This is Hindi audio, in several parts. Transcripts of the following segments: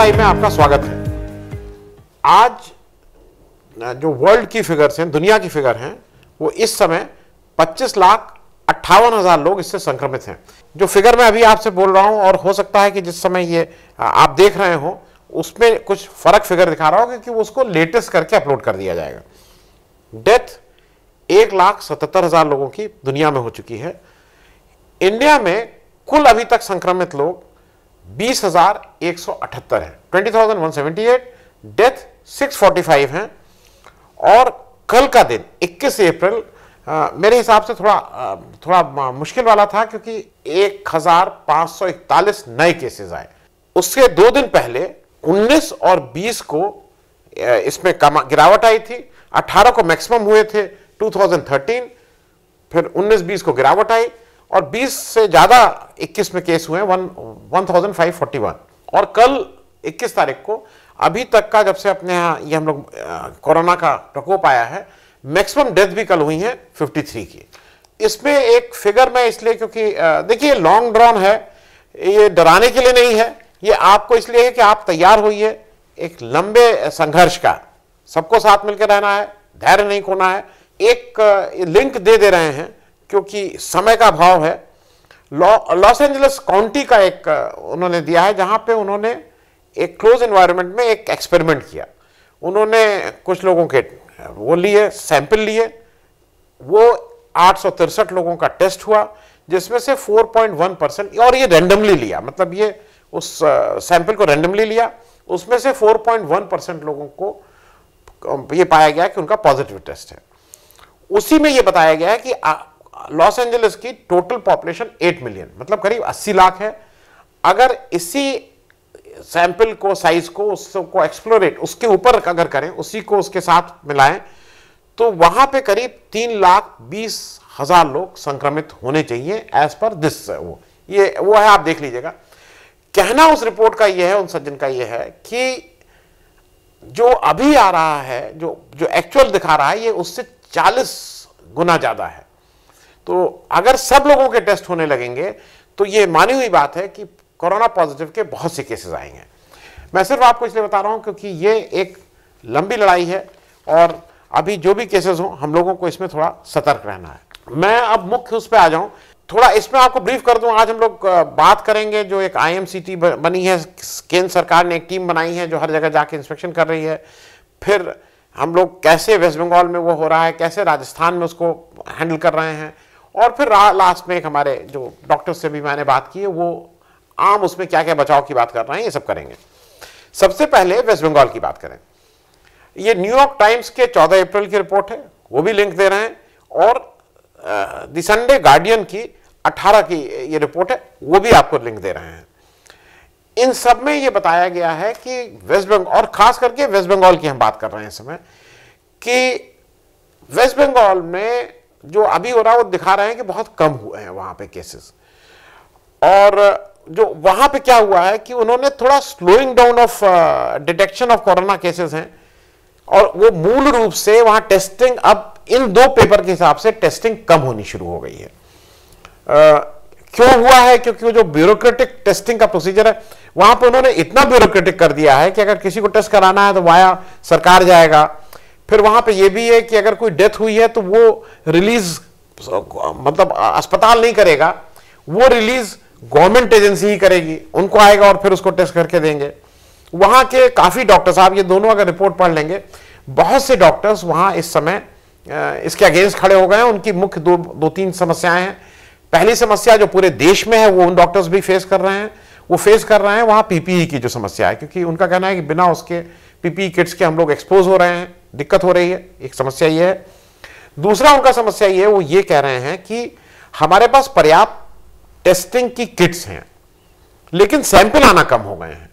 आई में आपका स्वागत है। आज, जो वर्ल्ड की फिगर्स हैं, दुनिया की फिगर हैं, वो इस समय 25 लाख अट्ठावन हज़ार लोग इससे संक्रमित हैं। जो फिगर मैं अभी आपसे बोल रहा हूँ, और हो सकता है कि जिस समय ये आप देख रहे हो, उसमें कुछ फ़र्क फिगर दिखा रहा हो क्योंकि उसको लेटेस्ट करके अपलोड कर दिया जाएगा। डेथ एक लाख सतहत्तर हज़ार लोगों की दुनिया में हो चुकी है। इंडिया में कुल अभी तक संक्रमित लोग बीस हज़ार एक सौ अठहत्तर है। Twenty thousand one seventy eight death six forty five है। और कल का दिन इक्कीस अप्रैल मेरे हिसाब से थोड़ा आ, थोड़ा मुश्किल वाला था क्योंकि एक हज़ार पाँच सौ इकतालीस नए केसेस आए। उसके दो दिन पहले 19 और 20 को इसमें गिरावट आई थी। 18 को मैक्सिमम हुए थे 2013 फिर 19-20 को गिरावट आई। और 20 से ज़्यादा 21 में केस हुए वन वन वन और कल 21 तारीख को, अभी तक का जब से अपने यहाँ ये हम लोग कोरोना का प्रकोप आया है, मैक्सिमम डेथ भी कल हुई है 53 की। इसमें एक फिगर मैं इसलिए, क्योंकि देखिए लॉन्ग ड्रॉन है, ये डराने के लिए नहीं है, ये आपको इसलिए है कि आप तैयार होइए, एक लंबे संघर्ष का। सबको साथ मिलकर रहना है, धैर्य नहीं खोना है, एक लिंक दे दे रहे हैं क्योंकि समय का अभाव है लॉस एंजलिस काउंटी का एक, उन्होंने दिया है, जहाँ पे उन्होंने एक क्लोज इन्वायरमेंट में एक एक्सपेरिमेंट किया। उन्होंने कुछ लोगों के, वो लिए सैंपल लिए। वो आठ लोगों का टेस्ट हुआ, जिसमें से 4.1 परसेंट और ये रैंडमली लिया। मतलब ये उस सैंपल को रैंडमली लिया, उसमें से 4.1 परसेंट लोगों को, ये पाया गया कि उनका पॉजिटिव टेस्ट है। उसी में ये बताया गया है कि लॉस एंजलिस की टोटल पॉपुलेशन 8 मिलियन मतलब करीब 80 लाख है। अगर इसी सैंपल को, साइज़ को, उसको एक्सप्लोरेट, उसके ऊपर अगर करें, उसी को उसके साथ मिलाएँ तो वहाँ पे करीब तीन लाख बीस हज़ार लोग संक्रमित होने चाहिए एज पर दिस वो। ये, वो है, आप देख लीजिएगा। कहना उस रिपोर्ट का ये है, उन सज्जन का ये है, कि जो अभी आ रहा है, जो जो एक्चुअल दिखा रहा है, ये उससे 40 गुना ज़्यादा है। तो अगर सब लोगों के टेस्ट होने लगेंगे तो ये मानी हुई बात है कि कोरोना पॉजिटिव के बहुत से केसेस आएँगे। मैं सिर्फ़ आपको इसलिए बता रहा हूँ क्योंकि ये एक लंबी लड़ाई है और अभी जो भी केसेस हो, हम लोगों को इसमें थोड़ा सतर्क रहना है। मैं अब मुख्य उस पर आ जाऊँ। थोड़ा इसमें आपको ब्रीफ कर दूँ, आज हम लोग बात करेंगे जो एक आईएमसीटी बनी है, केंद्र सरकार ने एक टीम बनाई है जो हर जगह जाके इंस्पेक्शन कर रही है। फिर हम लोग कैसे वेस्ट बंगाल में वो हो रहा है, कैसे राजस्थान में उसको हैंडल कर रहे हैं और फिर लास्ट में एक हमारे जो डॉक्टर से भी मैंने बात की है, वो आम उसमें क्या क्या बचाव की बात कर रहे हैं, ये सब करेंगे। सबसे पहले वेस्ट बंगाल की बात करें। ये न्यूयॉर्क टाइम्स के 14 अप्रैल की रिपोर्ट है, वो भी लिंक दे रहे हैं, और द संडे गार्डियन की 18 की ये रिपोर्ट है, वो भी आपको लिंक दे रहे हैं। इन सब में ये बताया गया है कि वेस्ट बंगाल और खास करके वेस्ट बंगाल की हम बात कर रहे हैं इस समय, कि वेस्ट बंगाल में जो अभी हो रहा है वो दिखा रहे हैं कि बहुत कम हुए हैं वहाँ पे केसेस और जो वहाँ पे क्या हुआ है कि उन्होंने थोड़ा slowing down of detection of corona cases हैं और वो मूल रूप से वहाँ टेस्टिंग अब इन दो पेपर के हिसाब से टेस्टिंग कम होनी शुरू हो गई है। uh, क्यों हुआ है? क्योंकि जो ब्यूरोक्रेटिक टेस्टिंग का प्रोसीजर है वहाँ पर उन्होंने इतना ब्यूरोक्रेटिक कर दिया है कि अगर किसी को टेस्ट कराना है तो वाया सरकार जाएगा। फिर वहाँ पे ये भी है कि अगर कोई डेथ हुई है तो वो रिलीज़ मतलब अस्पताल नहीं करेगा। वो रिलीज़ गवर्नमेंट एजेंसी ही करेगी। उनको आएगा और फिर उसको टेस्ट करके देंगे। वहाँ के काफ़ी डॉक्टर साहब ये दोनों अगर रिपोर्ट पढ़ लेंगे, बहुत से डॉक्टर्स वहाँ इस समय इसके अगेंस्ट खड़े हो गए हैं। उनकी मुख्य दो दो तीन समस्याएँ हैं। पहली समस्या जो पूरे देश में है, वो उन डॉक्टर्स भी फेस कर रहे हैं। वो फेस कर रहे हैं वहाँ पीपीई की जो समस्या है, क्योंकि उनका कहना है कि बिना उसके पीपीई किट्स के हम लोग एक्सपोज हो रहे हैं। दिक्कत हो रही है, एक समस्या ये है। दूसरा उनका समस्या ये है, वो ये कह रहे हैं कि हमारे पास पर्याप्त टेस्टिंग की किट्स हैं, लेकिन सैंपल आना कम हो गए हैं।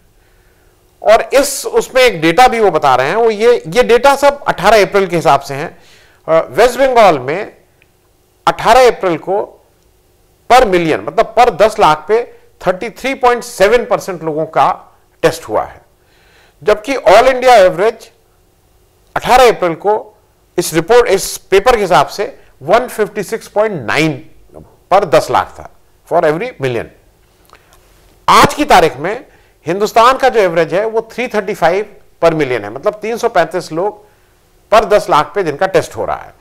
और इस, उसमें एक डेटा भी वो बता रहे हैं, वो ये ये डेटा सब 18 अप्रैल के हिसाब से हैं। वेस्ट बंगाल में 18 अप्रैल को पर मिलियन मतलब पर 10 लाख पे 33.7 परसेंट लोगों का टेस्ट हुआ है। जबकि ऑल इंडिया एवरेज 18 अप्रैल को इस रिपोर्ट, इस पेपर के हिसाब से 156.9 पर 10 लाख था फॉर एवरी मिलियन आज की तारीख में हिंदुस्तान का जो एवरेज है वो 335 पर मिलियन है मतलब 335 लोग पर 10 लाख पे जिनका टेस्ट हो रहा है।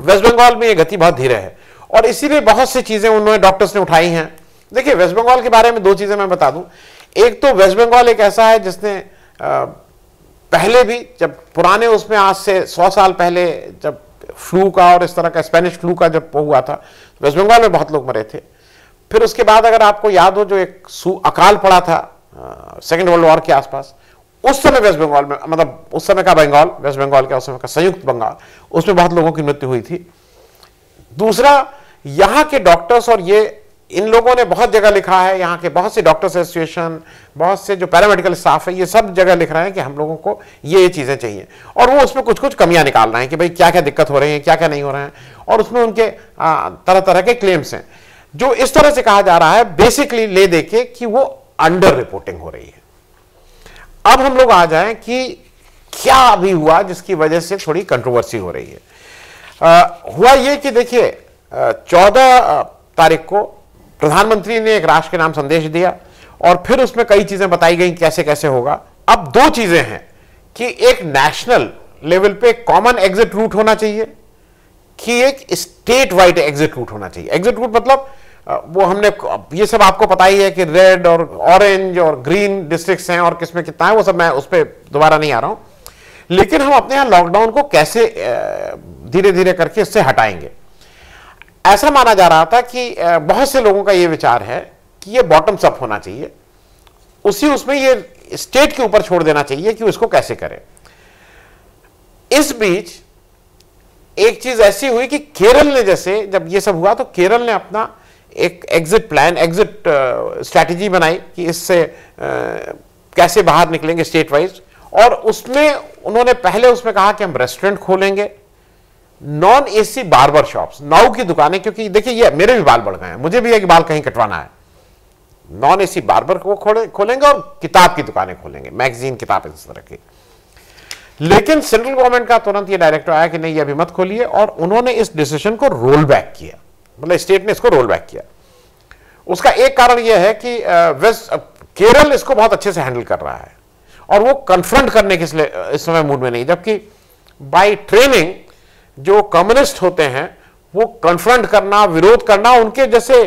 वेस्ट बंगाल में ये गति बहुत धीरे है और इसीलिए बहुत सी चीज़ें उन्होंने डॉक्टर्स ने उठाई हैं। देखिए वेस्ट बंगाल के बारे में दो चीज़ें मैं बता दूँ। एक तो वेस्ट बंगाल एक ऐसा है जिसने पहले भी, जब पुराने उसमें आज से सौ साल पहले जब फ्लू का और इस तरह का स्पेनिश फ्लू का जब हुआ था, वेस्ट बंगाल में बहुत लोग मरे थे। फिर उसके बाद अगर आपको याद हो, जो एक अकाल पड़ा था सेकेंड वर्ल्ड वॉर के आसपास, उस समय वेस्ट बंगाल में मतलब उस समय का बंगाल, वेस्ट बंगाल का उस समय का संयुक्त बंगाल, उसमें बहुत लोगों की मृत्यु हुई थी। दूसरा, यहाँ के डॉक्टर्स और ये इन लोगों ने बहुत जगह लिखा है यहाँ के बहुत से डॉक्टर्स एसोसिएशन बहुत से जो पैरामेडिकल स्टाफ है ये सब जगह लिख रहे हैं कि हम लोगों को ये ये चीज़ें चाहिए। और वो उसमें कुछ कुछ कमियाँ निकाल रहे हैं कि भाई क्या क्या दिक्कत हो रही है क्या क्या नहीं हो रहे हैं। और उसमें उनके तरह तरह के क्लेम्स हैं। जो इस तरह से कहा जा रहा है बेसिकली ले देखे कि वो अंडर रिपोर्टिंग हो रही है। अब हम लोग आ जाए कि क्या अभी हुआ जिसकी वजह से थोड़ी कंट्रोवर्सी हो रही है। आ, हुआ ये कि देखिए चौदह तारीख को प्रधानमंत्री ने एक राष्ट्र के नाम संदेश दिया और फिर उसमें कई चीज़ें बताई गई कैसे कैसे होगा। अब दो चीज़ें हैं कि एक नेशनल लेवल पे कॉमन एग्जिट रूट होना चाहिए कि एक स्टेट वाइड एग्जिट रूट होना चाहिए। एग्जिट रूट मतलब वो हमने, ये सब आपको पता ही है कि रेड और ऑरेंज और ग्रीन डिस्ट्रिक्ट्स हैं और किसमें कितना है, वो सब मैं उस पर दोबारा नहीं आ रहा हूँ। लेकिन हम अपने यहाँ लॉकडाउन को कैसे धीरे धीरे करके इससे हटाएँगे। ऐसा माना जा रहा था कि बहुत से लोगों का यह विचार है कि यह बॉटम्स अप होना चाहिए। उसी उसमें ये स्टेट के ऊपर छोड़ देना चाहिए कि उसको कैसे करें। इस बीच एक चीज़ ऐसी हुई कि केरल ने जैसे, जब ये सब हुआ तो केरल ने अपना एक एग्जिट प्लान एग्जिट स्ट्रैटेजी बनाई कि इससे कैसे बाहर निकलेंगे स्टेट वाइज और उसमें, उन्होंने पहले उसमें कहा कि हम रेस्टोरेंट खोलेंगे। Non AC barber shops now की दुकानें, क्योंकि देखिए ये मेरे भी बाल बढ़ गए हैं। मुझे भी एक बाल कहीं कटवाना है। नॉन एसी बार्बर को खोले खोलेंगे और किताब की दुकानें खोलेंगे। मैगजीन किताब इस तरह की। लेकिन सेंट्रल गवर्नमेंट का तुरंत ये डायरेक्टर आया कि नहीं, ये अभी मत खोलिए। और उन्होंने इस डिसीज़न को रोल बैक किया। मतलब स्टेट ने इसको रोल बैक किया। उसका एक कारण यह है कि वेस्ट केरल इसको बहुत अच्छे से हैंडल कर रहा है। और वो कन्फ्रंट करने के इस समय मूड में नहीं। जबकि बाय ट्रेनिंग जो कम्युनिस्ट होते हैं, वो कन्फ्रंट करना, विरोध करना उनके जैसे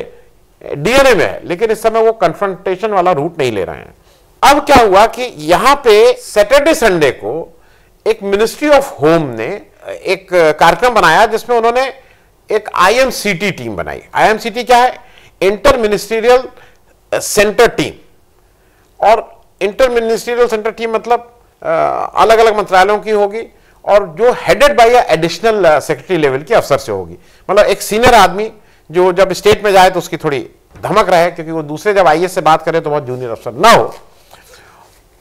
डीएनए में है, लेकिन इस समय वो कन्फ्रंटेशन वाला रूट नहीं ले रहे हैं। अब क्या हुआ कि यहाँ पे सैटरडे संडे को एक मिनिस्ट्री ऑफ़ होम ने एक कार्यक्रम बनाया जिसमें उन्होंने एक आईएमसीटी टीम बनाई। आईएमसीटी क्या है? इंटर मिनिस्ट्रियल सेंटर टीम और इंटर मिनिस्ट्रियल सेंटर टीम मतलब अलग अलग मंत्रालयों की होगी और जो headed by additional secretary level की अफसर से होगी। मतलब एक सीनियर आदमी जो जब स्टेट में जाए तो उसकी थोड़ी धमक रहे, क्योंकि वो दूसरे जब आई से बात करे तो बहुत जूनियर अफसर ना हो।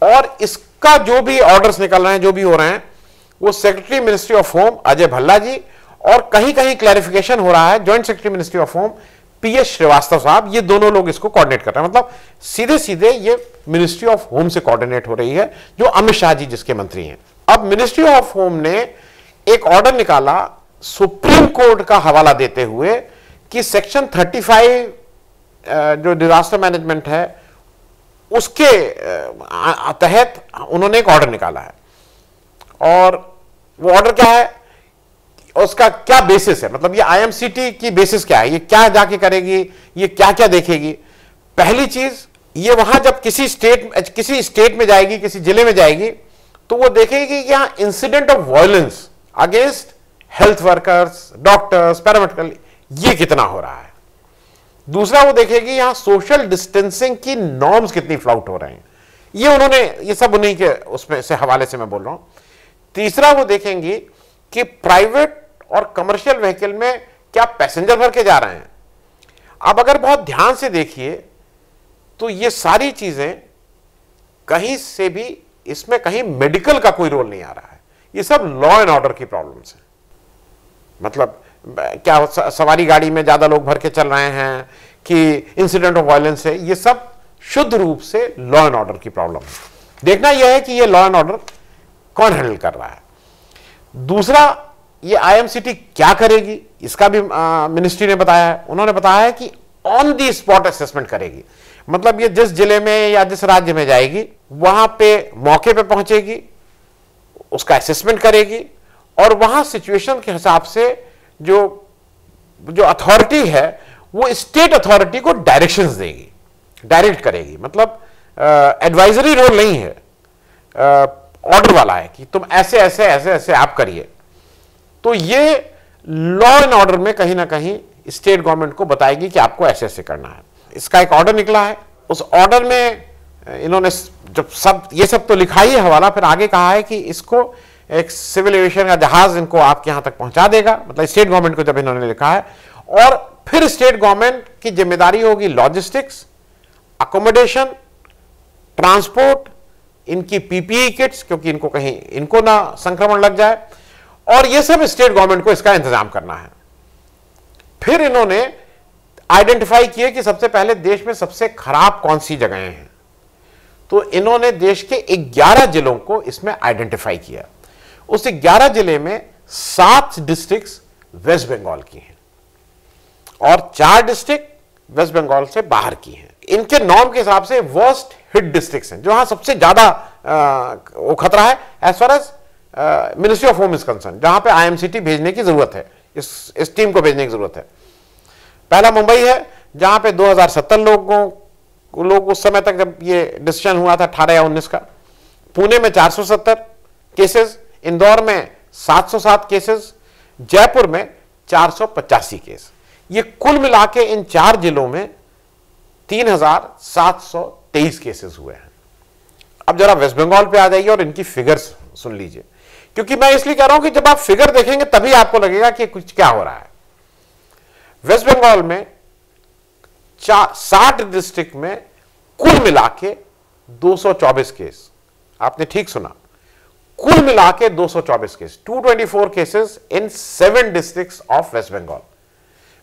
और इसका जो भी ऑर्डर्स निकल रहे हैं, जो भी हो रहे हैं, वो secretary ministry of home Ajay Bhalla ji और कहीं कहीं क्लैरिफिकेशन हो रहा है joint secretary ministry of home P S Srivastava साहब, ये दोनों लोग इसको कोऑर्डिनेट कर रहे हैं। मतलब सीधे सीधे ये मिनिस्ट्री ऑफ़ होम से कोऑर्डिनेट हो रही है, जो अमित शाह जी जिसके मंत्री हैं। अब मिनिस्ट्री ऑफ़ होम ने एक ऑर्डर निकाला सुप्रीम कोर्ट का हवाला देते हुए कि सेक्शन 35 जो डिजास्टर मैनेजमेंट है, उसके तहत उन्होंने एक ऑर्डर निकाला है। और वो ऑर्डर क्या है? उसका क्या बेसिस है? मतलब ये आईएमसीटी की बेसिस क्या है? ये क्या जाके करेगी? ये क्या क्या देखेगी? पहली चीज़, ये वहाँ जब किसी स्टेट किसी स्टेट में जाएगी, किसी ज़िले में जाएगी तो वो देखेगी कि यहाँ incident of violence against health workers doctors paramedical ये कितना हो रहा है। दूसरा वो देखेगी यहाँ सोशल डिस्टेंसिंग की नॉर्म्स कितनी फ्लाउट हो रहे हैं। ये उन्होंने, ये सब उन्हीं के उसमें से हवाले से मैं बोल रहा हूँ। तीसरा वो देखेंगी कि प्राइवेट और कमर्शियल व्हीकल में क्या पैसेंजर भर के जा रहे हैं। अब अगर बहुत ध्यान से देखिए तो ये सारी चीज़ें कहीं से भी इसमें कहीं मेडिकल का कोई रोल नहीं आ रहा है। ये सब लॉ एंड ऑर्डर की प्रॉब्लम्स है। मतलब क्या सवारी गाड़ी में ज़्यादा लोग भर के चल रहे हैं कि इंसिडेंट ऑफ़ वायलेंस है, ये सब शुद्ध रूप से लॉ एंड ऑर्डर की प्रॉब्लम है। देखना यह है कि ये लॉ एंड ऑर्डर कौन हैंडल कर रहा है। दूसरा, ये आईएमसीटी क्या करेगी? इसका भी मिनिस्ट्री ने बताया है। उन्होंने बताया है कि ऑन दी स्पॉट असेसमेंट करेगी। मतलब ये जिस ज़िले में या जिस राज्य में जाएगी वहाँ पे मौके पे पहुंचेगी, उसका असेसमेंट करेगी, और वहाँ सिचुएशन के हिसाब से जो जो अथॉरिटी है, वो स्टेट अथॉरिटी को डायरेक्शंस देगी डायरेक्ट करेगी। मतलब एडवाइजरी रोल नहीं है। ऑर्डर वाला है कि तुम ऐसे ऐसे ऐसे ऐसे आप करिए। तो ये लॉ एंड ऑर्डर में कहीं ना कहीं स्टेट गवर्नमेंट को बताएगी कि आपको ऐसे ऐसे करना है। इसका एक ऑर्डर निकला है। उस ऑर्डर में इन्होंने जब सब, ये सब तो लिखा ही है हवाला, फिर आगे कहा है कि इसको एक सिविल एविएशन का जहाज़ इनको आपके यहाँ तक पहुँचा देगा। मतलब स्टेट गवर्नमेंट को जब इन्होंने लिखा है। और फिर स्टेट गवर्नमेंट की ज़िम्मेदारी होगी लॉजिस्टिक्स अकोमोडेशन ट्रांसपोर्ट इनकी पीपीई किट्स, क्योंकि इनको कहीं, इनको ना संक्रमण लग जाए। और ये सब स्टेट गवर्नमेंट को इसका इंतज़ाम करना है। फिर इन्होंने आइडेंटिफाई किए कि सबसे पहले देश में सबसे खराब कौन सी जगहें हैं। तो इन्होंने देश के 11 जिलों को इसमें आइडेंटिफाई किया। उस 11 ज़िले में सात डिस्ट्रिक्ट्स वेस्ट बंगाल की हैं और चार डिस्ट्रिक्ट वेस्ट बंगाल से बाहर की हैं। इनके नॉर्म के हिसाब से वर्स्ट हिट डिस्ट्रिक्ट हैं जहाँ सबसे ज़्यादा वो खतरा है as far as ministry of home is concern जहाँ पे आईएमसीटी भेजने की ज़रूरत है, इस इस टीम को भेजने की ज़रूरत है। पहला मुंबई है, जहाँ पे 2070 लोगों लोग उस समय तक जब ये डिसीज़न हुआ था अठारह या उन्नीस का, पुणे में 470 केसेस इंदौर में 707 केसेस जयपुर में चार सौ पचासी केस ये कुल मिला के इन चार जिलों में 3723 केसेस हुए हैं। अब जरा वेस्ट बंगाल पे आ जाइए और इनकी फिगर्स सुन लीजिए। क्योंकि मैं इसलिए कह रहा हूँ कि जब आप फिगर देखेंगे तभी आपको लगेगा कि कुछ क्या हो रहा है। वेस्ट बंगाल में साठ डिस्ट्रिक्ट में कुल मिला के 224 केस आपने ठीक सुना। कुल मिला के 224 case 224 cases in seven districts of West Bengal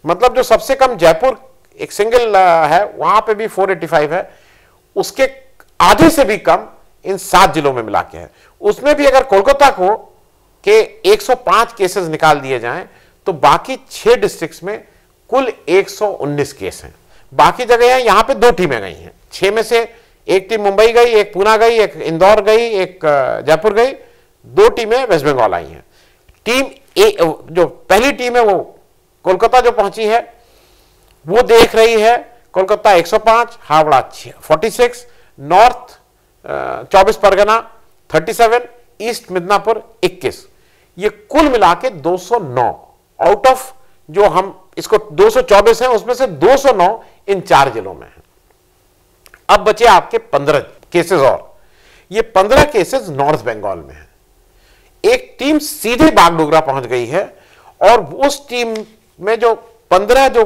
मतलब जो सबसे कम जयपुर, एक सिंगल है, वहाँ पे भी 485 है। उसके आधे से भी कम इन सात जिलों में मिला के है। उसमें भी अगर कोलकाता को के 105 केसेस निकाल दिए जाएँ तो बाकी छह डिस्ट्रिक्ट्स में कुल 119 केस हैं। बाकी जगह है, यहाँ पे दो टीमें गई हैं। छह में से एक टीम मुंबई गई, एक पूना गई, एक इंदौर गई, एक जयपुर गई। दो टीमें वेस्ट बंगाल आई हैं। टीम ए जो पहली टीम है वो कोलकाता जो पहुँची है, वो देख रही है कोलकाता 105 हावड़ा 46 नॉर्थ चौबीस परगना 37 ईस्ट मिदनापुर 21 ये कुल मिला के 209 आउट ऑफ़ जो हम इसको 224 है, उसमें से 209 इन चार जिलों में है। अब बचे आपके 15 केसेस और। ये 15 केसेस नॉर्थ बंगाल में है। एक टीम सीधे बागडोगरा पहुँच गई है और उस टीम में जो 15 जो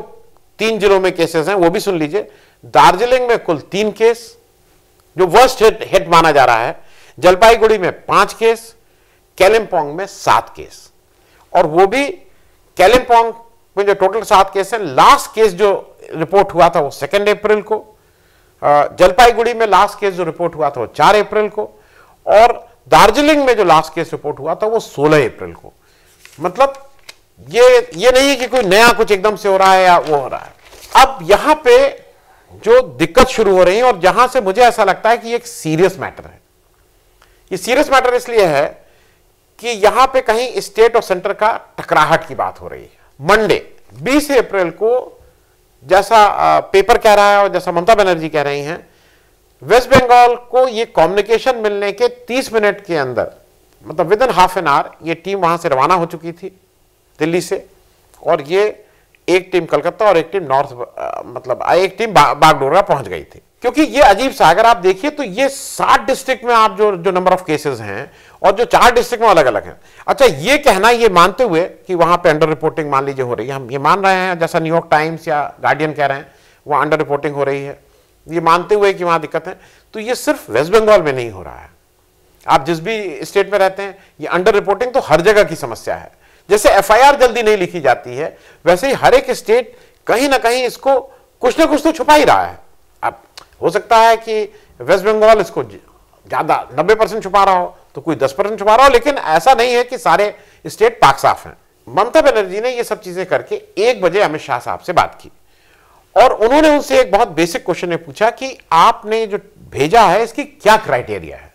तीन जिलों में केसेस हैं, वो भी सुन लीजिए। दार्जिलिंग में कुल तीन केस जो वर्स्ट हिट हिट माना जा रहा है। जलपाईगुड़ी में पाँच केस कैलिम्पोंग में सात केस और वो भी कैलिम्पोंग में जो टोटल सात केस है। लास्ट केस जो रिपोर्ट हुआ था वो सेकेंड अप्रैल को। जलपाईगुड़ी में लास्ट केस जो रिपोर्ट हुआ था वो चार अप्रैल को। और दार्जिलिंग में जो लास्ट केस रिपोर्ट हुआ था वो सोलह अप्रैल को। मतलब ये ये नहीं है कि कोई नया कुछ एकदम से हो रहा है या वो हो रहा है। अब यहाँ पे जो दिक्कत शुरू हो रही है और जहाँ से मुझे ऐसा लगता है कि एक सीरियस मैटर है। ये सीरियस मैटर इसलिए है कि यहाँ पे कहीं स्टेट और सेंटर का टकराहट की बात हो रही है। मंडे 20 अप्रैल को जैसा पेपर कह रहा है और जैसा ममता बनर्जी कह रही हैं वेस्ट बंगाल को ये कम्युनिकेशन मिलने के 30 मिनट के अंदर मतलब within half an hour ये टीम वहाँ से रवाना हो चुकी थी दिल्ली से। और ये एक टीम कलकत्ता और एक टीम नॉर्थ मतलब एक टीम बा, बागडोरा पहुँच गई थी। क्योंकि ये अजीब सा अगर आप देखिए तो ये सात डिस्ट्रिक्ट में आप जो जो नंबर ऑफ़ केसेस हैं और जो चार डिस्ट्रिक्ट में अलग अलग हैं। अच्छा ये कहना, ये मानते हुए कि वहाँ पे अंडर रिपोर्टिंग मान लीजिए हो रही है। हम ये मान रहे हैं, जैसा न्यूयॉर्क टाइम्स या गार्डियन कह रहे हैं, वहाँ अंडर रिपोर्टिंग हो रही है। ये मानते हुए कि वहाँ दिक्कत है। तो ये सिर्फ़ वेस्ट बंगाल में नहीं हो रहा है। आप जिस भी स्टेट में रहते हैं, ये अंडर रिपोर्टिंग तो हर जगह की समस्या है। जैसे एफआईआर जल्दी नहीं लिखी जाती है, वैसे ही हर एक स्टेट कहीं ना कहीं इसको कुछ ना कुछ तो छुपा ही रहा है। अब हो सकता है कि वेस्ट बंगाल इसको ज़्यादा, नब्बे परसेंट छुपा रहा हो तो कोई दस परसेंट छुपा रहा हो, लेकिन ऐसा नहीं है कि सारे स्टेट पाक साफ़ हैं। ममता बनर्जी ने ये सब चीज़ें करके एक बजे अमित शाह साहब से बात की। और उन्होंने उनसे एक बहुत बेसिक क्वेश्चन ने पूछा कि आपने जो भेजा है, इसकी क्या क्राइटेरिया है?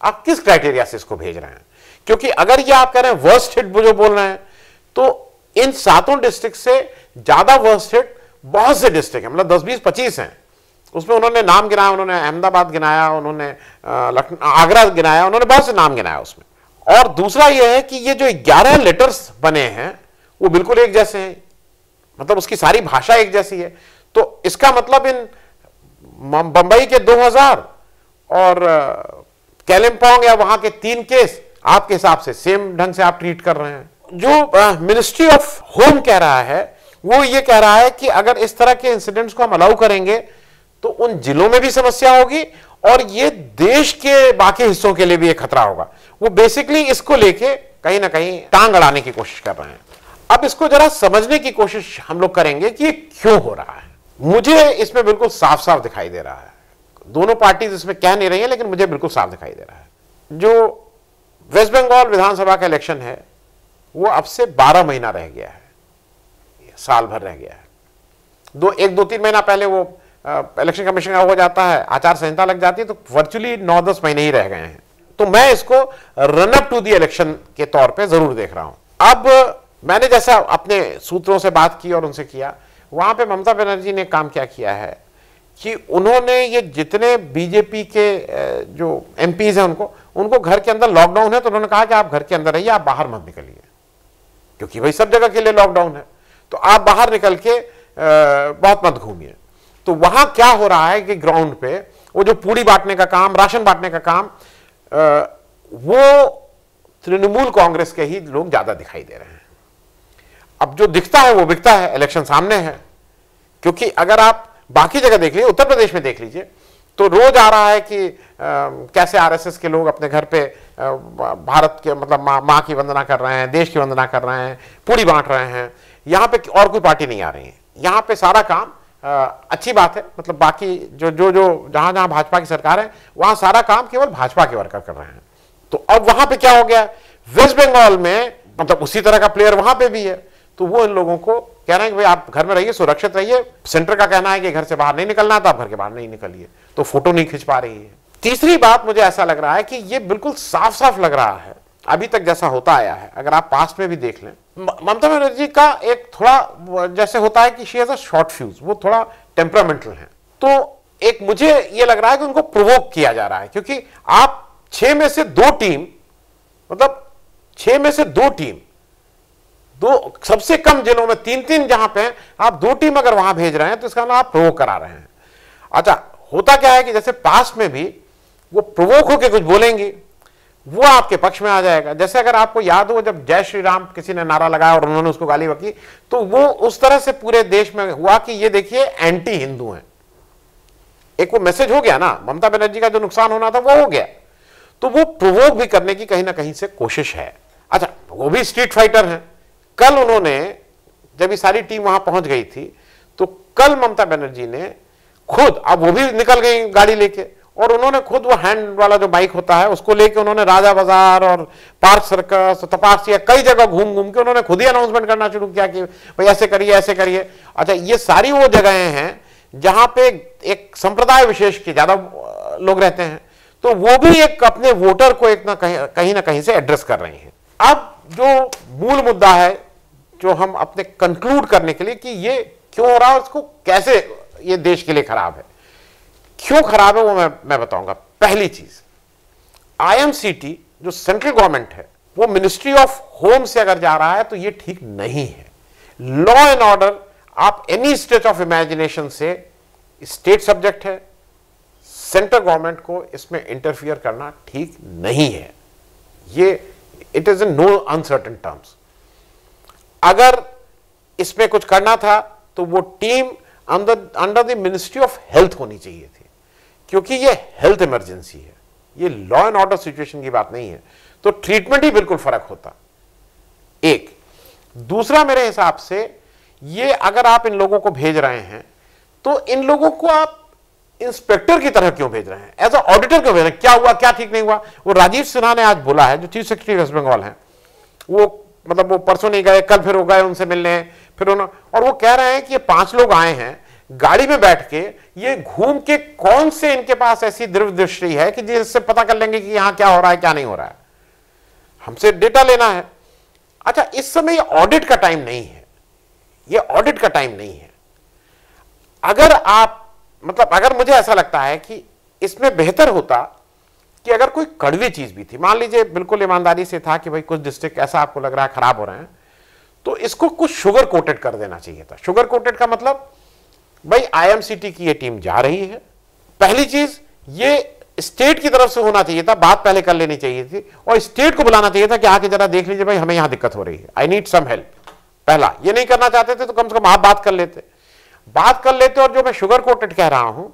आप किस क्राइटेरिया से इसको भेज रहे हैं? क्योंकि अगर ये आप कह रहे हैं वर्स्ट हिट जो बोल रहे हैं तो इन सातों डिस्ट्रिक्ट से ज़्यादा वर्स्ट हिट बहुत से डिस्ट्रिक्ट मतलब दस बीस पच्चीस हैं। उसमें उन्होंने नाम गिनाया, उन्होंने अहमदाबाद गिनाया, उन्होंने आगरा गिनाया, उन्होंने बहुत से नाम गिनाया उसमें। और दूसरा यह है कि ये जो ग्यारह लेटर्स बने हैं, वो बिल्कुल एक जैसे हैं। मतलब उसकी सारी भाषा एक जैसी है। तो इसका मतलब इन बंबई के 2000 और कैलिम्पोंग या वहाँ के तीन केस, आपके हिसाब से सेम ढंग से आप ट्रीट कर रहे हैं। जो मिनिस्ट्री ऑफ़ होम कह रहा है, वो ये कह रहा है कि अगर इस तरह के इंसिडेंट्स को हम अलाउ करेंगे तो उन जिलों में भी समस्या होगी और ये देश के बाकी हिस्सों के लिए भी एक खतरा होगा। वो बेसिकली इसको लेके कहीं ना कहीं टांग अड़ाने की कोशिश कर रहे हैं। अब इसको जरा समझने की कोशिश हम लोग करेंगे कि ये क्यों हो रहा है। मुझे इसमें बिल्कुल साफ़ साफ़ दिखाई दे रहा है। दोनों पार्टी इसमें कह नहीं रही है, लेकिन मुझे बिल्कुल साफ़ दिखाई दे रहा है। जो वेस्ट बंगाल विधानसभा का इलेक्शन है, वो अब से 12 महीना रह गया है। साल भर रह गया है। दो, एक, दो, तीन महीना पहले वो इलेक्शन कमीशन का हो जाता है, आचार संहिता लग जाती है तो वर्चुअली नौ दस महीने ही रह गए हैं। तो मैं इसको run up to the election के तौर पे ज़रूर देख रहा हूँ। अब मैंने जैसा अपने सूत्रों से बात की और उनसे किया, वहाँ पे ममता बनर्जी ने काम क्या किया है कि उन्होंने ये जितने बीजेपी के जो एम हैं उनको उनको घर के अंदर लॉकडाउन है तो उन्होंने कहा कि आप घर के अंदर रहिए, आप बाहर मत निकलिए। क्योंकि भाई सब जगह के लिए लॉकडाउन है। तो आप बाहर निकल के बहुत मत घूमिए। तो वहाँ क्या हो रहा है कि ग्राउंड पे वो जो पूड़ी बांटने का काम राशन बांटने का काम आ, वो तृणमूल कांग्रेस के ही लोग ज़्यादा दिखाई दे रहे हैं। अब जो दिखता है वो बिकता है इलेक्शन सामने है। क्योंकि अगर आप बाकी जगह देख लीजिए उत्तर प्रदेश में देख लीजिए तो रोज आ रहा है कि आ, कैसे आरएसएस के लोग अपने घर पे आ, भारत के मतलब माँ मा की वंदना कर रहे हैं देश की वंदना कर रहे हैं पूरी बांट रहे हैं। यहाँ पे और कोई पार्टी नहीं आ रही है। यहाँ पे सारा काम अच्छी बात है। मतलब बाकी जो जो जो जहाँ जहाँ भाजपा की सरकार है, वहाँ सारा काम केवल भाजपा के वर्कर कर रहे हैं। तो अब वहाँ पे क्या हो गया? वेस्ट बंगाल में मतलब उसी तरह का प्लेयर वहाँ पे भी है। तो वो इन लोगों को कह रहे हैं कि भाई आप घर में रहिए, सुरक्षित रहिए। सेंटर का कहना है कि घर से बाहर नहीं निकलना तो आप घर के बाहर नहीं निकलिए। तो फ़ोटो नहीं खींच पा रही है। तीसरी बात मुझे ऐसा लग रहा है कि ये बिल्कुल साफ़ साफ़ लग रहा है। अभी तक जैसा होता आया है। अगर आप पास्ट में भी देख लें ममता बनर्जी का एक थोड़ा, जैसे होता है कि she has a short fuse वो थोड़ा टेम्परामेंटल है। तो एक मुझे ये लग रहा है कि उनको प्रोवोक किया जा रहा है, क्योंकि आप छह में से दो टीम मतलब छह में से दो टीम दो, सबसे कम जिलों में तीन तीन जहाँ पे आप दो टीम अगर वहाँ भेज रहे हैं तो इसका मतलब आप प्रोवोक करा रहे हैं। अच्छा होता क्या है कि जैसे पास्ट में भी वो प्रोवोक होकर कुछ बोलेंगी वो आपके पक्ष में आ जाएगा। जैसे अगर आपको याद हो, जब जय श्री राम किसी ने नारा लगाया और उन्होंने उसको गाली बकी तो वो उस तरह से पूरे देश में हुआ कि ये देखिए एंटी हिंदू हैं। एक वो मैसेज हो गया ना, ममता बनर्जी का जो नुकसान होना था, वो हो गया। तो वो प्रोवोक भी करने की कहीं ना कहीं से कोशिश है। अच्छा वो भी स्ट्रीट फाइटर हैं। कल उन्होंने, जब ये सारी टीम वहाँ पहुँच गई थी तो कल ममता बनर्जी ने खुद, अब वो भी निकल गई गाड़ी लेके। और उन्होंने खुद वो हैंड वाला जो बाइक होता है, उसको लेके उन्होंने राजा बाज़ार और पार्क सर्कस तपासिया कई जगह घूम घूम के उन्होंने खुद ही अनाउंसमेंट करना शुरू किया कि भाई ऐसे करिए ऐसे करिए। अच्छा ये सारी वो जगहें हैं जहाँ पे एक संप्रदाय विशेष के ज़्यादा लोग रहते हैं। तो वो भी एक अपने वोटर को एक ना कहीं कहीं ना कहीं से एड्रेस कर रही हैं। अब जो मूल मुद्दा है, जो हम अपने कंक्लूड करने के लिए कि ये क्यों हो रहा है उसको कैसे ये देश के लिए खराब है। क्यों खराब है वो मैं मैं बताऊँगा। पहली चीज़ आईएमसीटी जो सेंट्रल गवर्नमेंट है, वो मिनिस्ट्री ऑफ़ होम से अगर जा रहा है तो ये ठीक नहीं है। लॉ एंड ऑर्डर आप एनी स्टेट ऑफ़ इमेजिनेशन से स्टेट सब्जेक्ट है सेंट्रल गवर्नमेंट को इसमें इंटरफियर करना ठीक नहीं है। ये it is no uncertain terms अगर इसमें कुछ करना था तो वो team under the ministry of health होनी चाहिए थी। क्योंकि ये हेल्थ इमरजेंसी है। ये लॉ एंड ऑर्डर सिचुएशन की बात नहीं है। तो ट्रीटमेंट ही बिल्कुल फ़र्क होता। एक। दूसरा मेरे हिसाब से, ये अगर आप इन लोगों को भेज रहे हैं तो इन लोगों को आप इंस्पेक्टर की तरह क्यों भेज रहे हैं? एज अ ऑडिटर क्यों भेज रहे हैं? क्या हुआ, क्या ठीक नहीं हुआ? वो राजीव सिन्हा ने आज बोला है, जो चीफ सेक्रेटरी वेस्ट बंगाल है। वो मतलब वो परसों नहीं गए, कल फिर वो गए उनसे मिलने। फिर उन्होंने और वो कह रहे हैं कि ये पाँच लोग आए हैं, गाड़ी में बैठ के ये घूम के कौन से इनके पास ऐसी द्रव्य दृष्टि है कि जिससे पता कर लेंगे कि यहाँ क्या हो रहा है, क्या नहीं हो रहा है? हमसे डेटा लेना है। अच्छा इस समय ऑडिट का टाइम नहीं है। ये ऑडिट का टाइम नहीं है। अगर आप मतलब अगर मुझे ऐसा लगता है कि इसमें बेहतर होता कि अगर कोई कड़वी चीज़ भी थी, मान लीजिए बिल्कुल ईमानदारी से था कि भाई कुछ डिस्ट्रिक्ट ऐसा आपको लग रहा है खराब हो रहे हैं तो इसको कुछ शुगर कोटेड कर देना चाहिए था। शुगर कोटेड का मतलब भाई आईएमसीटी की ये टीम जा रही है। पहली चीज़, ये स्टेट की तरफ़ से होना चाहिए था, बात पहले कर लेनी चाहिए थी और स्टेट को बुलाना चाहिए था कि आके जरा देख लीजिए, भाई, हमें यहाँ दिक्कत हो रही है। आई नीड सम हेल्प पहला, ये नहीं करना चाहते थे तो कम से कम आप बात कर लेते। बात कर लेते और जो मैं शुगर कोटेड कह रहा हूँ,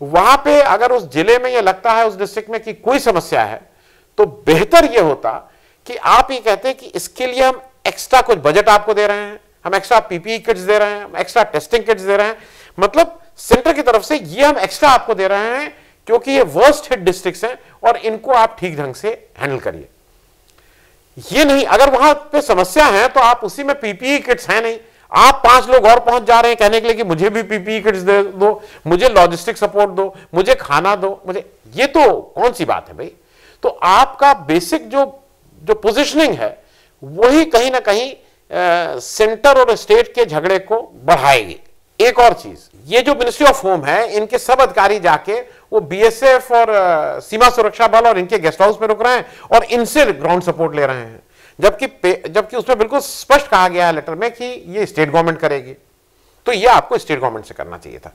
वहाँ पे अगर उस ज़िले में ये लगता है, उस डिस्ट्रिक्ट में कि कोई समस्या है तो बेहतर यह होता कि आप ये कहते कि इसके लिए हम एक्स्ट्रा कुछ बजट आपको दे रहे हैं, हम एक्स्ट्रा पीपीई किट्स दे रहे हैं, हम एक्स्ट्रा टेस्टिंग किट्स दे रहे हैं। मतलब सेंटर की तरफ़ से ये हम एक्स्ट्रा आपको दे रहे हैं क्योंकि ये वर्स्ट हिट डिस्ट्रिक्ट हैं और इनको आप ठीक ढंग से हैंडल करिए। ये नहीं, अगर वहाँ पे समस्या है तो आप उसी में पीपीई किट्स हैं नहीं। आप पाँच लोग और पहुँच जा रहे हैं कहने के लिए कि मुझे भी पीपीई किट्स दे दो, मुझे लॉजिस्टिक सपोर्ट दो, मुझे खाना दो, मुझे, ये तो कौन सी बात है भाई? तो आपका बेसिक जो जो पोजिशनिंग है वही कहीं ना कहीं सेंटर और स्टेट के झगड़े को बढ़ाएगी। एक और चीज़ ये जो मिनिस्ट्री ऑफ़ होम है इनके सब अधिकारी जाके वो बीएसएफ और आ, सीमा सुरक्षा बल और इनके गेस्ट हाउस में रुक रहे हैं और इनसे ग्राउंड सपोर्ट ले रहे हैं। जबकि जबकि उसमें बिल्कुल स्पष्ट कहा गया है लेटर में कि ये स्टेट गवर्नमेंट करेगी। तो ये आपको स्टेट गवर्नमेंट से करना चाहिए था।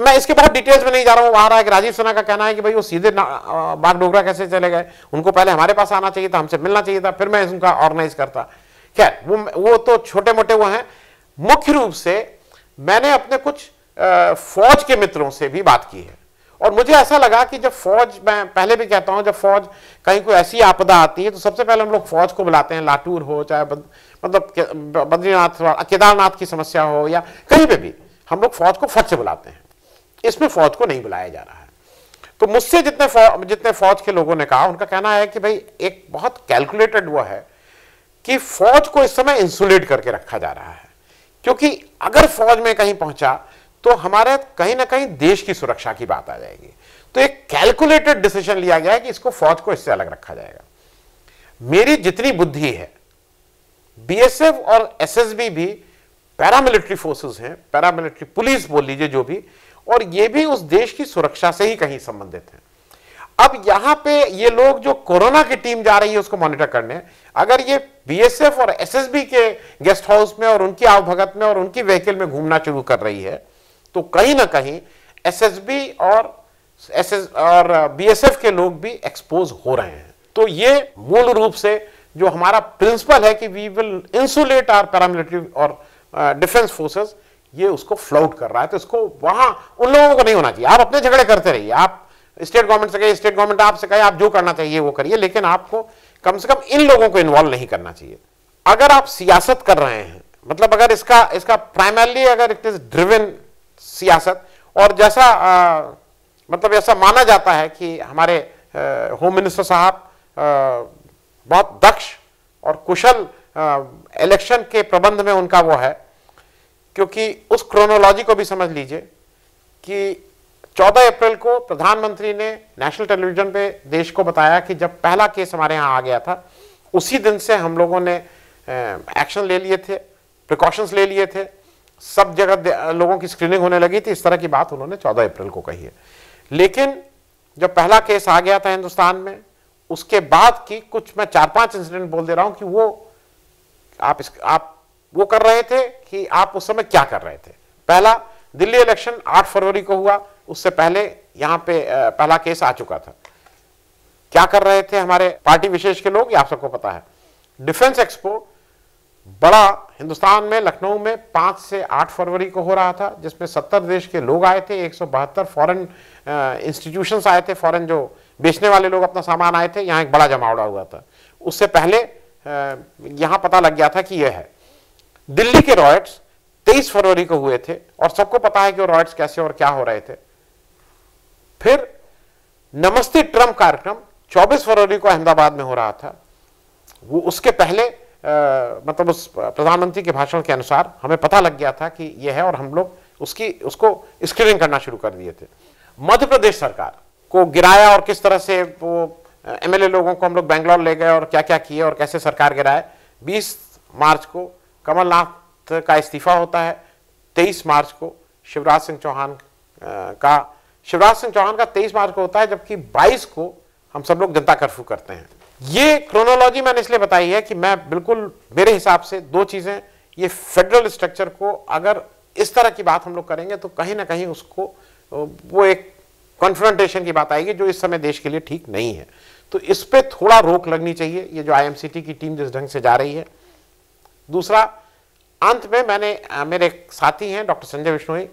मैं इसके बहुत डिटेल्स में नहीं जा रहा हूँ, वहाँ रहा कि राजीव सिन्हा का कहना है कि भाई वो सीधे बाग डोगरा कैसे चले गए? उनको पहले हमारे पास आना चाहिए था, हमसे मिलना चाहिए था, फिर मैं उनका ऑर्गेनाइज करता। खैर, वो वो तो छोटे मोटे वो हैं। मुख्य रूप से मैंने अपने कुछ फौज के मित्रों से भी बात की है। और मुझे ऐसा लगा कि जब फौज मैं पहले भी कहता हूँ जब फौज कहीं कोई ऐसी आपदा आती है तो सबसे पहले हम लोग फौज को बुलाते हैं लाटूर हो चाहे बद, मतलब बद्रीनाथ केदारनाथ की समस्या हो या कहीं पे भी हम लोग फौज को फट से बुलाते हैं। इसमें फौज को नहीं बुलाया जा रहा है। तो मुझसे जितने फौज जितने फौज के लोगों ने कहा उनका कहना है कि भाई एक बहुत कैलकुलेटेड वो है कि फौज को इस समय इंसुलेट करके रखा जा रहा है। क्योंकि अगर फौज में कहीं पहुँचा तो हमारे कहीं ना कहीं देश की सुरक्षा की बात आ जाएगी। तो एक कैलकुलेटेड डिसीज़न लिया गया है कि इसको फौज को इससे अलग रखा जाएगा। मेरी जितनी बुद्धि है बीएसएफ और एसएसबी भी पैरामिलिट्री फोर्सेस हैं पैरामिलिट्री पुलिस बोल लीजिए जो भी, और ये भी उस देश की सुरक्षा से ही कहीं संबंधित है। अब यहाँ पे ये लोग जो कोरोना की टीम जा रही है, उसको मॉनिटर करने अगर ये बीएसएफ और एसएसबी के गेस्ट हाउस में और उनकी आवभगत में और उनकी व्हीकल में घूमना शुरू कर रही है तो कहीं ना कहीं एसएसबी और एस एस और बीएसएफ के लोग भी एक्सपोज हो रहे हैं। तो ये मूल रूप से जो हमारा प्रिंसिपल है कि we will insulate our paramilitary और डिफेंस फोर्सेस ये उसको फ्लाउट कर रहा है। तो इसको वहाँ उन लोगों को नहीं होना चाहिए। आप अपने झगड़े करते रहिए। आप स्टेट गवर्नमेंट से कहिए स्टेट गवर्नमेंट आपसे कहे, आप जो करना चाहिए वो करिए, लेकिन आपको कम से कम इन लोगों को इन्वॉल्व नहीं करना चाहिए। अगर आप सियासत कर रहे हैं मतलब अगर इसका इसका प्राइमरली अगर इट इज़ ड्रिवन सियासत। और जैसा आ, मतलब ऐसा माना जाता है कि हमारे होम मिनिस्टर साहब बहुत दक्ष और कुशल इलेक्शन के प्रबंध में उनका वो है। क्योंकि उस क्रोनोलॉजी को भी समझ लीजिए कि 14 अप्रैल को प्रधानमंत्री ने नेशनल टेलीविज़न पे देश को बताया कि जब पहला केस हमारे यहाँ आ गया था उसी दिन से हम लोगों ने एक्शन ले लिए थे प्रिकॉशंस ले लिए थे। सब जगह लोगों की स्क्रीनिंग होने लगी थी। इस तरह की बात उन्होंने 14 अप्रैल को कही है। लेकिन जब पहला केस आ गया था हिंदुस्तान में उसके बाद की कुछ मैं चार पाँच इंसिडेंट बोल दे रहा हूँ कि वो आप इस, आप वो कर रहे थे कि आप उस समय क्या कर रहे थे। पहला दिल्ली इलेक्शन 8 फरवरी को हुआ। उससे पहले यहाँ पे पहला केस आ चुका था। क्या कर रहे थे हमारे पार्टी विशेष के लोग? आप सबको पता है। डिफेंस एक्सपो बड़ा हिंदुस्तान में, लखनऊ में पाँच से आठ फरवरी को हो रहा था, जिसमें सत्तर देश के लोग आए थे, एक सौ बहत्तर फॉरन इंस्टीट्यूशंस आए थे फॉरेन जो बेचने वाले लोग अपना सामान आए थे, यहाँ एक बड़ा जमावड़ा हुआ था। उससे पहले यहाँ पता लग गया था कि यह है। दिल्ली के रॉयट्स 23 फरवरी को हुए थे, और सबको पता है कि रॉयट्स कैसे और क्या हो रहे थे। फिर नमस्ते ट्रंप कार्यक्रम 24 फरवरी को अहमदाबाद में हो रहा था। वो उसके पहले मतलब उस प्रधानमंत्री के भाषण के अनुसार हमें पता लग गया था कि यह है और हम लोग उसकी, उसको स्क्रीनिंग करना शुरू कर दिए थे। मध्य प्रदेश सरकार को गिराया और किस तरह से वो एमएलए लोगों को हम लोग बेंगलोर ले गए और क्या क्या किए और कैसे सरकार गिराए? 20 मार्च को कमलनाथ का इस्तीफा होता है। 23 मार्च को शिवराज सिंह चौहान का, शिवराज सिंह चौहान का 23 मार्च को होता है जबकि 22 को हम सब लोग जनता कर्फ्यू करते हैं। ये क्रोनोलॉजी मैंने इसलिए बताई है कि मैं बिल्कुल मेरे हिसाब से दो चीज़ें, ये फेडरल स्ट्रक्चर को अगर इस तरह की बात हम लोग करेंगे तो कहीं ना कहीं उसको वो एक कॉन्फ्रंटेशन की बात आएगी जो इस समय देश के लिए ठीक नहीं है। तो इस पर थोड़ा रोक लगनी चाहिए, ये जो आईएमसीटी की टीम जिस ढंग से जा रही है। दूसरा, अंत में मैंने मेरे एक साथी हैं, डॉक्टर संजय विष्णोई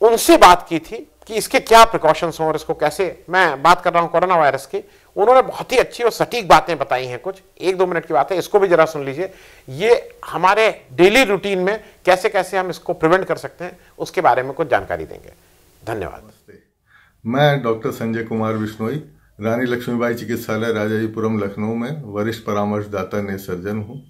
उनसे बात की थी कि इसके क्या प्रिकॉशंस हों और इसको कैसे, मैं बात कर रहा हूँ कोरोना वायरस की। उन्होंने बहुत ही अच्छी और सटीक बातें बताई हैं कुछ। एक दो मिनट की बात है, इसको भी जरा सुन लीजिए। ये हमारे डेली रूटीन में कैसे कैसे हम इसको प्रिवेंट कर सकते हैं, उसके बारे में कुछ जानकारी देंगे। धन्यवाद। मैं डॉक्टर संजय कुमार बिश्नोई, रानी लक्ष्मीबाई चिकित्सालय, राजाजीपुरम, लखनऊ में वरिष्ठ परामर्शदाता ने सर्जन हूँ।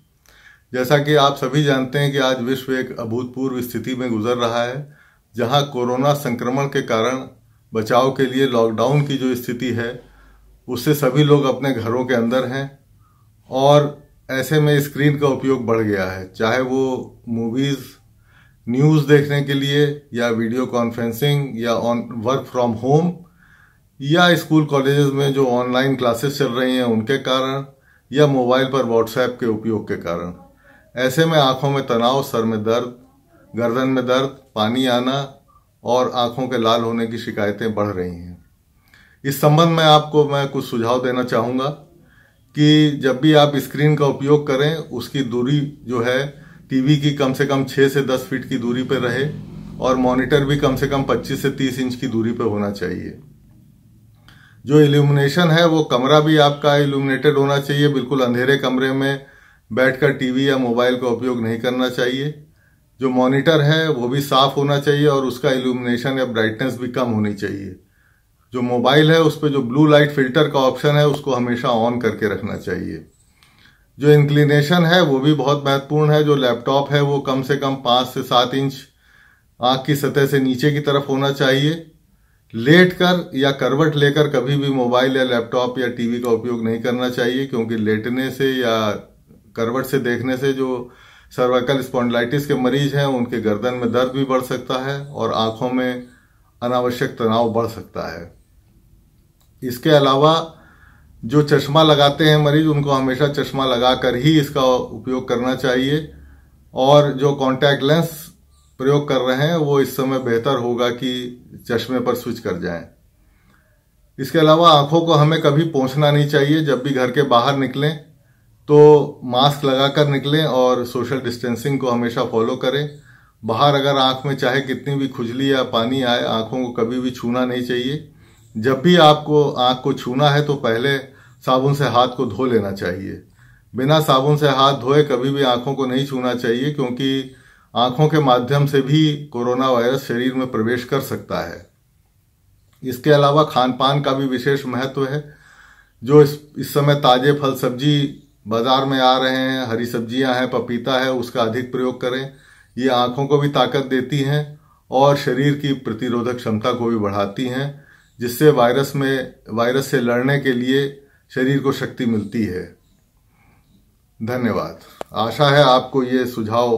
जैसा कि आप सभी जानते हैं कि आज विश्व एक अभूतपूर्व स्थिति में गुजर रहा है, जहाँ कोरोना संक्रमण के कारण बचाव के लिए लॉकडाउन की जो स्थिति है उससे सभी लोग अपने घरों के अंदर हैं और ऐसे में स्क्रीन का उपयोग बढ़ गया है। चाहे वो मूवीज़ न्यूज़ देखने के लिए या वीडियो कॉन्फ्रेंसिंग या ऑन वर्क फ्रॉम होम या स्कूल कॉलेजेस में जो ऑनलाइन क्लासेस चल रही हैं उनके कारण या मोबाइल पर व्हाट्सएप के उपयोग के कारण। ऐसे में आँखों में तनाव, सर में दर्द, गर्दन में दर्द, पानी आना और आँखों के लाल होने की शिकायतें बढ़ रही हैं। इस संबंध में आपको मैं कुछ सुझाव देना चाहूँगा कि जब भी आप स्क्रीन का उपयोग करें, उसकी दूरी जो है, टीवी की कम से कम 6 से 10 फीट की दूरी पर रहे और मॉनिटर भी कम से कम 25 से 30 इंच की दूरी पर होना चाहिए। जो इल्यूमिनेशन है, वो कमरा भी आपका इल्यूमिनेटेड होना चाहिए। बिल्कुल अंधेरे कमरे में बैठकर टीवी या मोबाइल का उपयोग नहीं करना चाहिए। जो मॉनिटर है, वो भी साफ़ होना चाहिए और उसका इल्यूमिनेशन या ब्राइटनेस भी कम होनी चाहिए। जो मोबाइल है, उस पर जो ब्लू लाइट फ़िल्टर का ऑप्शन है, उसको हमेशा ऑन करके रखना चाहिए। जो इंक्लिनेशन है, वो भी बहुत महत्वपूर्ण है। जो लैपटॉप है, वो कम से कम पाँच से सात इंच आँख की सतह से नीचे की तरफ़ होना चाहिए। लेट कर या करवट लेकर कभी भी मोबाइल या लैपटॉप या टीवी का उपयोग नहीं करना चाहिए, क्योंकि लेटने से या करवट से देखने से जो सर्वाइकल स्पॉन्डलाइटिस के मरीज़ हैं, उनके गर्दन में दर्द भी बढ़ सकता है और आँखों में अनावश्यक तनाव बढ़ सकता है। इसके अलावा जो चश्मा लगाते हैं मरीज़, उनको हमेशा चश्मा लगाकर ही इसका उपयोग करना चाहिए। और जो कॉन्टैक्ट लेंस प्रयोग कर रहे हैं, वो इस समय बेहतर होगा कि चश्मे पर स्विच कर जाएँ। इसके अलावा आँखों को हमें कभी पहुँचना नहीं चाहिए। जब भी घर के बाहर निकलें तो मास्क लगाकर निकलें और सोशल डिस्टेंसिंग को हमेशा फॉलो करें। बाहर अगर आँख में चाहे कितनी भी खुजली या पानी आए, आँखों को कभी भी छूना नहीं चाहिए। जब भी आपको आँख को छूना है तो पहले साबुन से हाथ को धो लेना चाहिए। बिना साबुन से हाथ धोए कभी भी आँखों को नहीं छूना चाहिए क्योंकि आँखों के माध्यम से भी कोरोना वायरस शरीर में प्रवेश कर सकता है। इसके अलावा खान पान का भी विशेष महत्व है। जो इस, इस समय ताजे फल सब्ज़ी बाज़ार में आ रहे हैं हरी सब्ज़ियाँ हैं पपीता है उसका अधिक प्रयोग करें। ये आँखों को भी ताकत देती हैं और शरीर की प्रतिरोधक क्षमता को भी बढ़ाती हैं। जिससे वायरस में, वायरस से लड़ने के लिए शरीर को शक्ति मिलती है। धन्यवाद। आशा है आपको ये सुझाव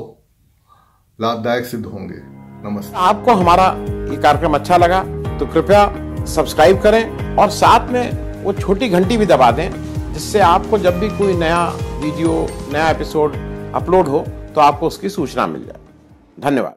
लाभदायक सिद्ध होंगे। नमस्ते। आपको हमारा ये कार्यक्रम अच्छा लगा तो कृपया सब्सक्राइब करें और साथ में वो छोटी घंटी भी दबा दें जिससे आपको जब भी कोई नया वीडियो, नया एपिसोड अपलोड हो तो आपको उसकी सूचना मिल जाए। धन्यवाद।